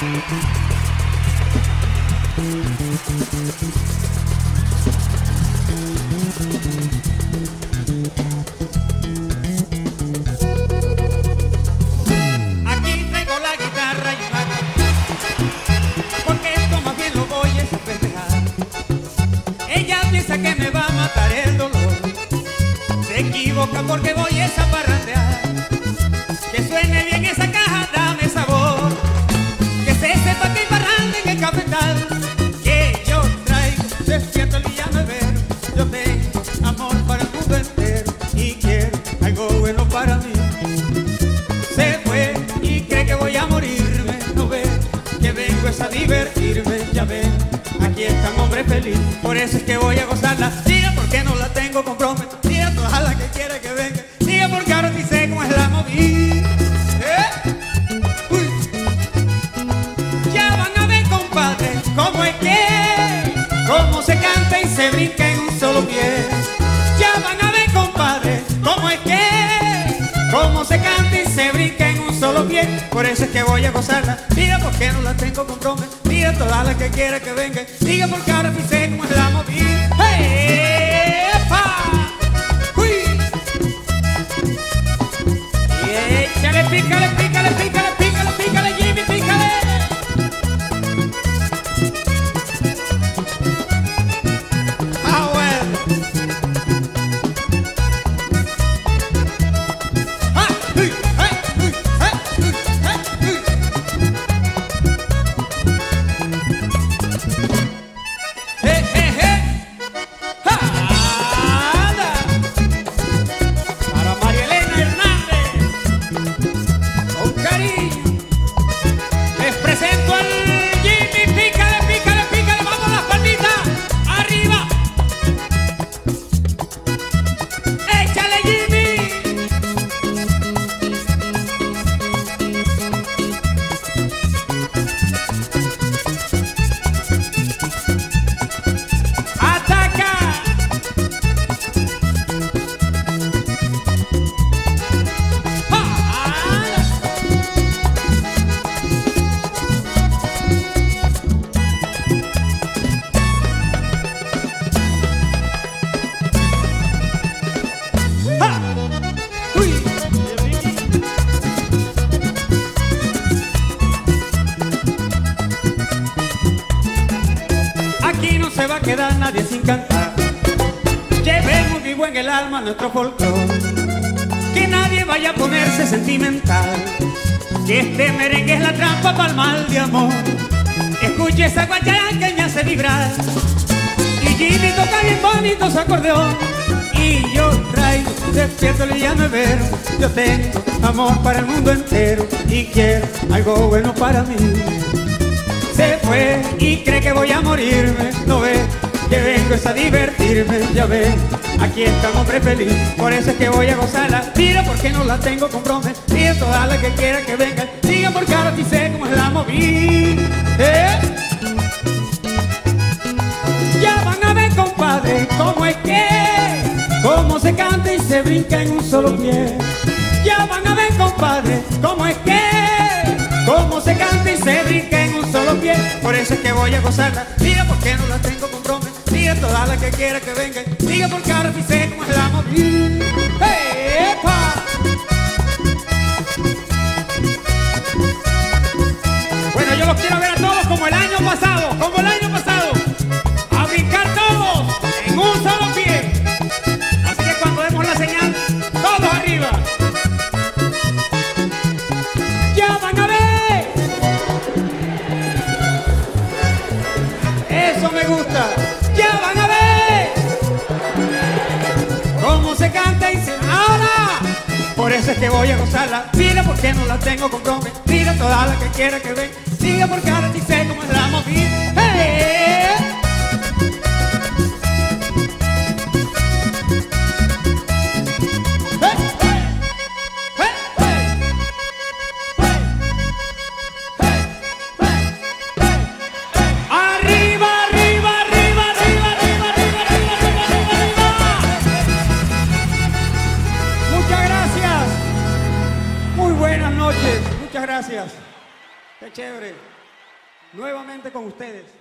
Aquí tengo la guitarra y el. Porque esto más bien lo voy a esapetear. Ella piensa que me va a matar el dolor. Se equivoca porque voy a esaparratear. Que suene bien esa guitarra. Por eso es que voy a gozarla. Diga por qué no la tengo comprometida. Toda la que quiera que venga. Diga porque ahora sí sé cómo es la movida. ¿Eh? Ya van a ver, compadre, cómo es que, cómo se canta y se brinca en un solo pie. Se brinca en un solo pie. Por eso es que voy a gozarla. Diga por qué no la tengo comprometida. Toda la que quiera que venga. Diga ahora sí sé cómo es movida. Se va a quedar nadie sin cantar. Llevemos vivo en el alma nuestro folclore. Que nadie vaya a ponerse sentimental. Que este merengue es la trampa para el mal de amor. Escuche esa guachara que me hace vibrar. Y Jimmy toca bien bonito su acordeón. Y yo traigo, despierto el día me vero. Yo tengo amor para el mundo entero. Y quiero algo bueno para mí se fue y cree que voy a morirme. Divertirme. Ya ve, aquí está un feliz. Por eso es que voy a gozarla. Mira por qué no la tengo comprometida. Toda la que quiera que venga. Diga porque ahora sí sé cómo es la movida. ¿Eh? Ya van a ver, compadre, cómo es que, cómo se canta y se brinca en un solo pie. Ya van a ver, compadre, cómo es que, cómo se canta y se brinca en un solo pie. Por eso es que voy a gozarla. Diga por qué no la tengo comprometida. Toda la que quiera que venga. Diga porque ahora sí sé cómo es la movida. ¡Hey, epa! Bueno, yo los quiero ver a todos como el año pasado, como el año pasado. A brincar todos en un solo pie. Así que cuando demos la señal, todos arriba. Ya van a ver. Eso me gusta. Por es que voy a gozarla. Mira por qué no la tengo comprometida. Toda la que quiera que venga. Siga porque ahora sí sé cómo es la movida. Buenas noches. Muchas gracias. Qué chévere. nuevamente con ustedes.